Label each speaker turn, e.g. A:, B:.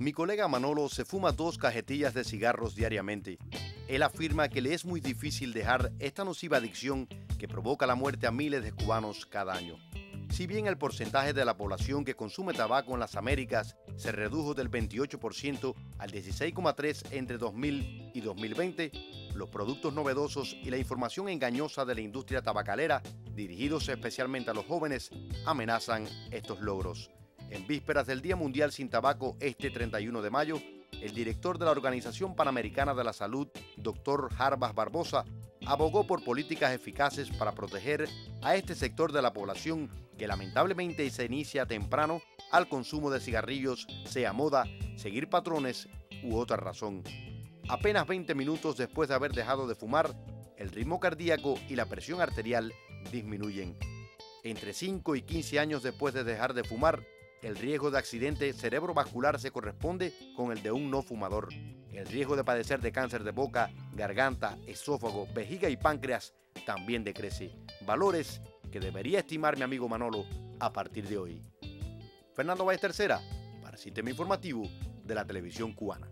A: Mi colega Manolo se fuma dos cajetillas de cigarros diariamente. Él afirma que le es muy difícil dejar esta nociva adicción que provoca la muerte a miles de cubanos cada año. Si bien el porcentaje de la población que consume tabaco en las Américas se redujo del 28% al 16,3% entre 2000 y 2020, los productos novedosos y la información engañosa de la industria tabacalera, dirigidos especialmente a los jóvenes, amenazan estos logros. En vísperas del Día Mundial sin Tabaco este 31 de mayo, el director de la Organización Panamericana de la Salud, Dr. Jarbas Barbosa, abogó por políticas eficaces para proteger a este sector de la población que lamentablemente se inicia temprano al consumo de cigarrillos, sea moda, seguir patrones u otra razón. Apenas 20 minutos después de haber dejado de fumar, el ritmo cardíaco y la presión arterial disminuyen. Entre 5 y 15 años después de dejar de fumar, el riesgo de accidente cerebrovascular se corresponde con el de un no fumador. El riesgo de padecer de cáncer de boca, garganta, esófago, vejiga y páncreas también decrece. Valores que debería estimar mi amigo Manolo a partir de hoy. Fernando Valles Tercera, para el Sistema Informativo de la Televisión Cubana.